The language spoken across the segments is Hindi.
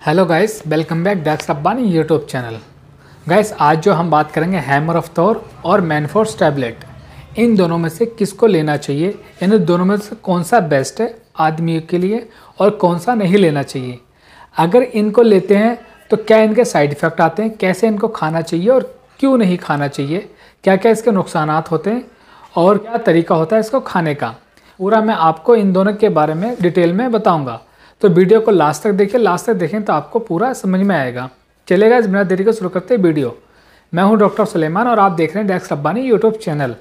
Hello guys welcome back Dex Abbani YouTube channel guys आज जो हम बात करेंगे हैमर ऑफ़ थोर और मैनफोर्स टैबलेट इन दोनों में से किसको लेना चाहिए? इन दोनों में से कौन सा बेस्ट है आदमियों के लिए और कौन सा नहीं लेना चाहिए? अगर इनको लेते हैं तो क्या इनके साइड इफ़ेक्ट आते हैं? कैसे इनको खाना चाहिए और क्यों नहीं खाना चाहिए? क्या क्या इसके नुकसान होते हैं? और क्या तरीका होता है इसको खाने का? पूरा मैं आपको इन दोनों के बारे में डिटेल में बताऊँगा। तो वीडियो को लास्ट तक देखिए, लास्ट तक देखें तो आपको पूरा समझ में आएगा। चलेगा बिना देरी को शुरू करते वीडियो। मैं हूँ डॉक्टर सुलेमान और आप देख रहे हैं Dex Rabbani YouTube channel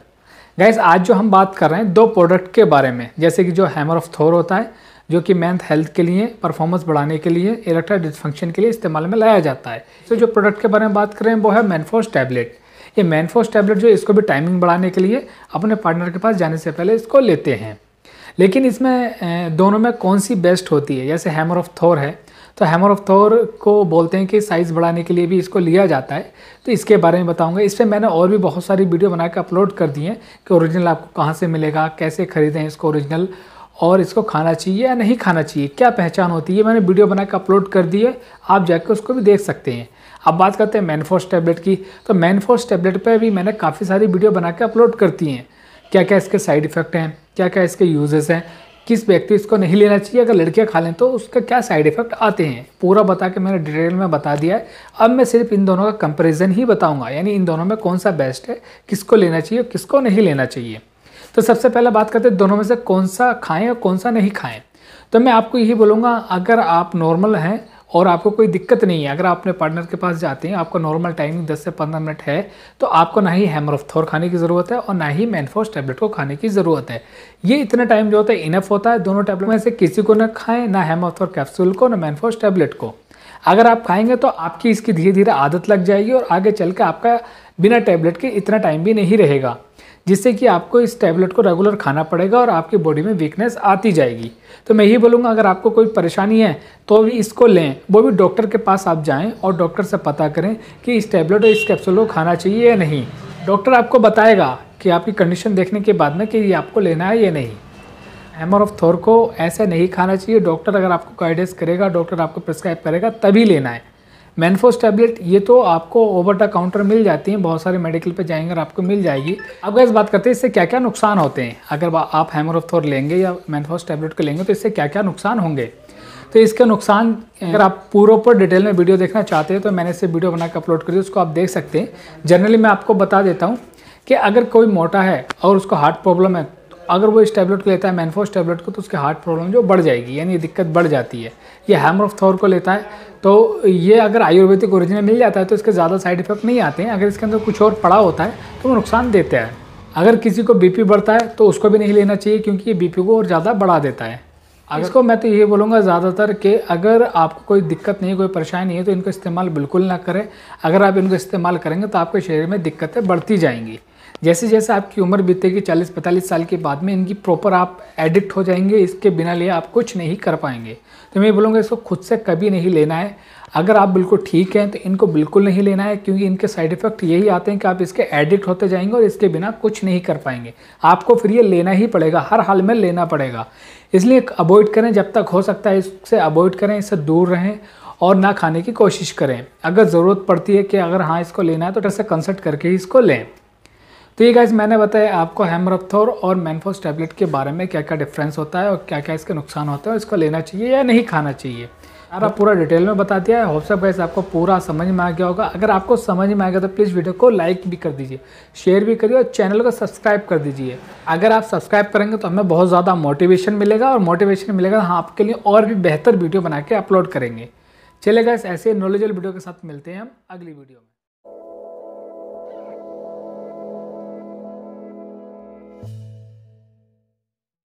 guys आज जो हम बात कर रहे हैं, दो प्रोडक्ट के बारे में, जैसे कि जो हैमर ऑफ़ थोर होता है, जो कि मेंथ हेल्थ के लिए परफॉर्मेंस बढ़ाने के लिए इलेक्ट्रा डिस्फंक्शन के लिए इस्तेमाल में लाया जाता है। तो जो प्रोडक्ट के बारे में बात कर वो है मैनफोर्स टैबलेट ये मैनफोर्स टैबलेट जो इसको भी टाइमिंग बढ़ाने के लिए अपने पार्टनर के पास जाने से पहले इसको लेते हैं। लेकिन इसमें दोनों में कौन सी बेस्ट होती है? जैसे हैमर ऑफ़ थोर है तो हैमर ऑफ़ थोर को बोलते हैं कि साइज़ बढ़ाने के लिए भी इसको लिया जाता है। तो इसके बारे में बताऊँगा। इस पर मैंने और भी बहुत सारी वीडियो बना के अपलोड कर दी हैं कि ओरिजिनल आपको कहाँ से मिलेगा, कैसे ख़रीदें इसको ओरिजिनल और इसको खाना चाहिए या नहीं खाना चाहिए, क्या पहचान होती है। मैंने वीडियो बना के अपलोड कर दी है, आप जाकर उसको भी देख सकते हैं। अब बात करते हैं मैनफोर्स टैबलेट की। तो मैनफोर्स टैबलेट पर भी मैंने काफ़ी सारी वीडियो बना के अपलोड करती हैं। क्या क्या इसके साइड इफ़ेक्ट हैं, क्या क्या इसके यूजेस हैं, किस व्यक्ति इसको नहीं लेना चाहिए, अगर लड़कियाँ खा लें तो उसका क्या साइड इफ़ेक्ट आते हैं, पूरा बता के मैंने डिटेल में बता दिया है। अब मैं सिर्फ़ इन दोनों का कंपैरिजन ही बताऊँगा, यानी इन दोनों में कौन सा बेस्ट है, किसको लेना चाहिए और किसको नहीं लेना चाहिए। तो सबसे पहले बात करते हैं दोनों में से कौन सा खाएँ और कौन सा नहीं खाएँ। तो मैं आपको यही बोलूँगा, अगर आप नॉर्मल हैं और आपको कोई दिक्कत नहीं है। अगर आप अपने पार्टनर के पास जाते हैं, आपका नॉर्मल टाइमिंग 10 से 15 मिनट है तो आपको ना ही हेमरोफ्थोर खाने की ज़रूरत है और ना ही मैनफोर्स टैबलेट को खाने की ज़रूरत है। ये इतना टाइम जो होता है इनफ होता है, दोनों टैबलेट में से किसी को ना खाएँ, ना हेमोथोर कैप्सूल को, ना मैनफोर्स टैबलेट को। अगर आप खाएँगे तो आपकी इसकी धीरे धीरे आदत लग जाएगी और आगे चल के आपका बिना टैबलेट के इतना टाइम भी नहीं रहेगा। जिससे कि आपको इस टैबलेट को रेगुलर खाना पड़ेगा और आपकी बॉडी में वीकनेस आती जाएगी। तो मैं यही बोलूँगा, अगर आपको कोई परेशानी है तो भी इसको लें। वो भी डॉक्टर के पास आप जाएँ और डॉक्टर से पता करें कि इस टैबलेट और इस कैप्सूल को खाना चाहिए या नहीं। डॉक्टर आपको बताएगा कि आपकी कंडीशन देखने के बाद में कि ये आपको लेना है या नहीं। हैमर ऑफ़ थोर को ऐसे नहीं खाना चाहिए। डॉक्टर अगर आपको गाइडेंस करेगा डॉक्टर आपको प्रिस्क्राइब करेगा, तभी लेना है। मैनफोस टैबलेट ये तो आपको ओवर द काउंटर मिल जाती हैं, बहुत सारे मेडिकल पे जाएँगे और आपको मिल जाएगी। अब इस बात करते हैं, इससे क्या क्या नुकसान होते हैं? अगर आप हेमरोथोर लेंगे या मैनफोस टैबलेट को लेंगे तो इससे क्या क्या नुकसान होंगे? तो इसके नुकसान, अगर आप पूरे डिटेल में वीडियो देखना चाहते हैं तो मैंने इसे वीडियो बना कर अपलोड करी उसको आप देख सकते हैं। जनरली मैं आपको बता देता हूँ कि अगर कोई मोटा है और उसको हार्ट प्रॉब्लम है अगर वो इस टैबलेट को लेता है मैनफोस टैबलेट को तो उसके हार्ट प्रॉब्लम जो बढ़ जाएगी, यानी दिक्कत बढ़ जाती है। ये हैमर ऑफ़ थॉर को लेता है तो ये अगर आयुर्वेदिक ओरिजिनल मिल जाता है तो इसके ज़्यादा साइड इफ़ेक्ट नहीं आते हैं। अगर इसके अंदर कुछ और पड़ा होता है तो वो नुकसान देता है। अगर किसी को बीपी बढ़ता है तो उसको भी नहीं लेना चाहिए, क्योंकि ये बीपी को और ज़्यादा बढ़ा देता है। इसको मैं तो ये बोलूँगा ज़्यादातर कि अगर आपको कोई दिक्कत नहीं, कोई परेशानी नहीं है तो इनको इस्तेमाल बिल्कुल ना करें। अगर आप इनको इस्तेमाल करेंगे तो आपके शरीर में दिक्कतें बढ़ती जाएँगी। जैसे जैसे आपकी उम्र बीतेगी चालीस पैंतालीस साल के बाद में इनकी प्रॉपर आप एडिक्ट हो जाएँगे, इसके बिना लिए आप कुछ नहीं कर पाएँगे। तो मैं ये बोलूँगा इसको खुद से कभी नहीं लेना है। अगर आप बिल्कुल ठीक हैं तो इनको बिल्कुल नहीं लेना है, क्योंकि इनके साइड इफ़ेक्ट यही आते हैं कि आप इसके एडिक्ट होते जाएँगे और इसके बिना कुछ नहीं कर पाएँगे। आपको फिर ये लेना ही पड़ेगा, हर हाल में लेना पड़ेगा। इसलिए अवॉइड करें जब तक हो सकता है, इससे अवॉइड करें, इससे दूर रहें और ना खाने की कोशिश करें। अगर ज़रूरत पड़ती है कि अगर हाँ इसको लेना है तो से कंसल्ट करके ही इसको लें। तो ये गाइज़ मैंने बताया आपको हेमरथोर और मैनफोस टैबलेट के बारे में क्या क्या डिफरेंस होता है और क्या क्या इसके नुकसान होते हैं इसको लेना चाहिए या नहीं खाना चाहिए। आप पूरा डिटेल में बता दिया है। होप्सअप गाइस आपको पूरा समझ में आ गया होगा। अगर आपको समझ में आ गया तो प्लीज़ वीडियो को लाइक भी कर दीजिए शेयर भी करिए और चैनल को सब्सक्राइब कर दीजिए। अगर आप सब्सक्राइब करेंगे तो हमें बहुत ज़्यादा मोटिवेशन मिलेगा और मोटिवेशन मिलेगा हम आपके लिए और भी बेहतर वीडियो बना के अपलोड करेंगे। चलेगा ऐसे नॉलेजल वीडियो के साथ मिलते हैं हम अगली वीडियो में।